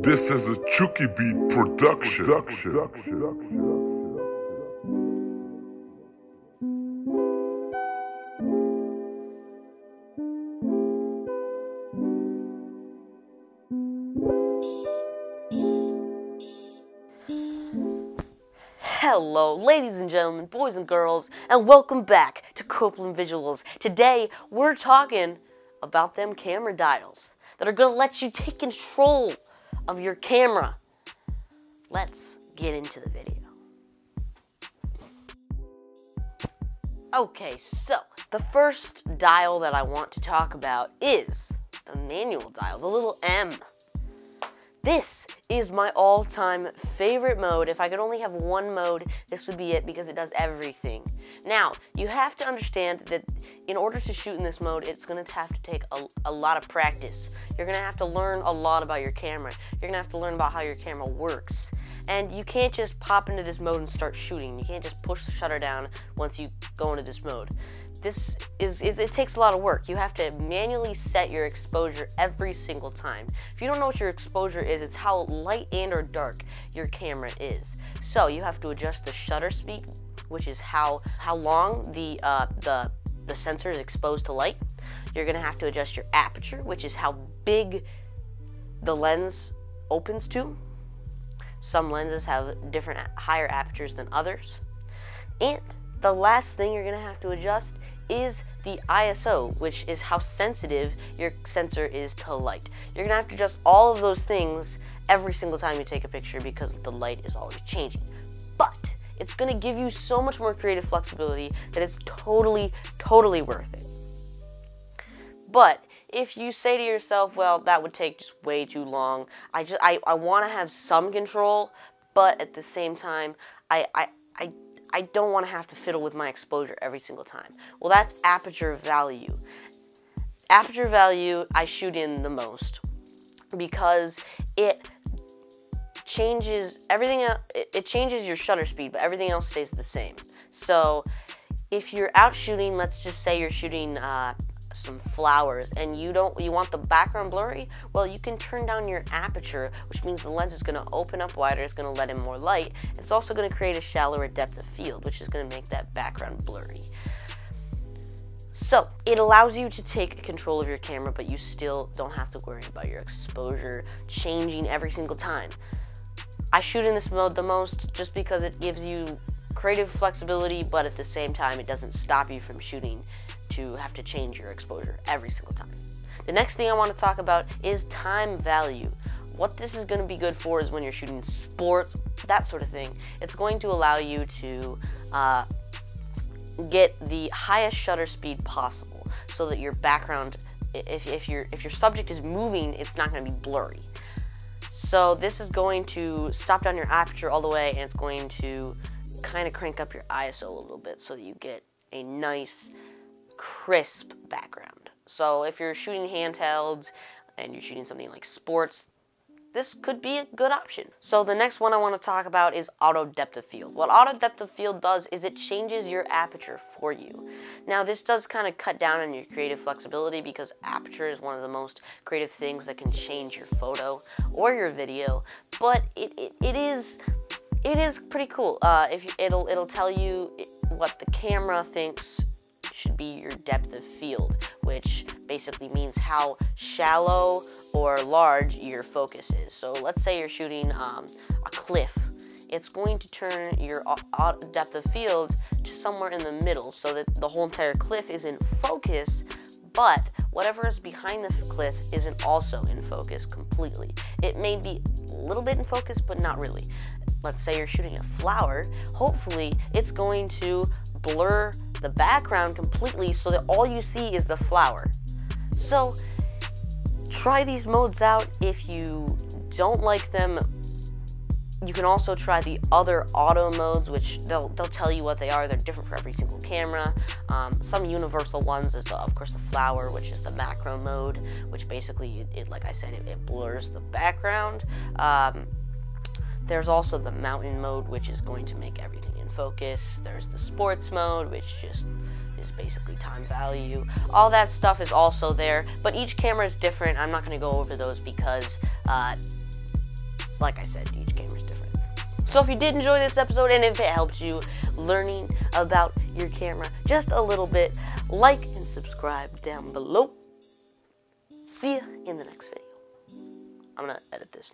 This is a Chuki Beat production. Hello, ladies and gentlemen, boys and girls, and welcome back to Copeland Visuals. Today, we're talking about them camera dials that are going to let you take control of your camera. Let's get into the video. Okay, so the first dial that I want to talk about is the manual dial, the little M. This is my all-time favorite mode. If I could only have one mode, this would be it because it does everything. Now, you have to understand that in order to shoot in this mode, it's going to have to take a, a lot of practice. You're to have to learn a lot about your camera. You're to have to learn about how your camera works. And you can't just pop into this mode and start shooting. You can't just push the shutter down once you go into this mode this is, is, it takes a lot of work. You have to manually set your exposure every single time. If you don't know what your exposure is, it's how light and or dark your camera is. So you have to adjust the shutter speed, which is how how long the uh, the the sensor is exposed to light. You're gonna have to adjust your aperture, which is how big the lens opens to. Some lenses have different higher apertures than others. And the last thing you're gonna have to adjust is the ISO, which is how sensitive your sensor is to light. You're gonna have to adjust all of those things every single time you take a picture because the light is always changing. But it's gonna give you so much more creative flexibility that it's totally, totally worth it. But if you say to yourself, well, that would take just way too long, I just I, I wanna have some control, but at the same time, I, I, I I don't want to have to fiddle with my exposure every single time. Well, that's aperture value. Aperture value I shoot in the most because it changes everything it changes your shutter speed but everything else stays the same so if you're out shooting let's just say you're shooting uh, some flowers and you don't you want the background blurry, well you can turn down your aperture, which means the lens is going to open up wider, it's going to let in more light. It's also going to create a shallower depth of field, which is going to make that background blurry. So, it allows you to take control of your camera, but you still don't have to worry about your exposure changing every single time. I shoot in this mode the most just because it gives you creative flexibility, but at the same time, it doesn't stop you from shooting to have to change your exposure every single time. The next thing I want to talk about is time value. What this is going to be good for is when you're shooting sports, that sort of thing. It's going to allow you to uh, get the highest shutter speed possible so that your background, if, if, your, if your subject is moving, it's not going to be blurry. So this is going to stop down your aperture all the way and it's going to kind of crank up your ISO a little bit so that you get a nice crisp background. So if you're shooting handhelds and you're shooting something like sports, this could be a good option. So the next one I want to talk about is auto depth of field. What auto depth of field does is it changes your aperture for you. Now this does kind of cut down on your creative flexibility because aperture is one of the most creative things that can change your photo or your video, but it, it, it is it is pretty cool. Uh, if you, it'll it'll tell you what the camera thinks should be your depth of field, which basically means how shallow or large your focus is. So let's say you're shooting um, a cliff. It's going to turn your depth of field to somewhere in the middle so that the whole entire cliff is in focus, but whatever is behind the cliff isn't also in focus completely. It may be a little bit in focus, but not really. Let's say you're shooting a flower, hopefully it's going to blur the background completely so that all you see is the flower. So try these modes out. If you don't like them, you can also try the other auto modes, which they'll, they'll tell you what they are. They're different for every single camera. Um, some universal ones is, the, of course, the flower, which is the macro mode, which basically, it, it like I said, it, it, blurs the background. Um, there's also the mountain mode, which is going to make everything focus. There's the sports mode, which just is basically time value. All that stuff is also there, but each camera is different. I'm not going to go over those because uh, like I said, each camera is different. So if you did enjoy this episode and if it helped you learning about your camera just a little bit, like and subscribe down below. See ya in the next video. I'm gonna edit this.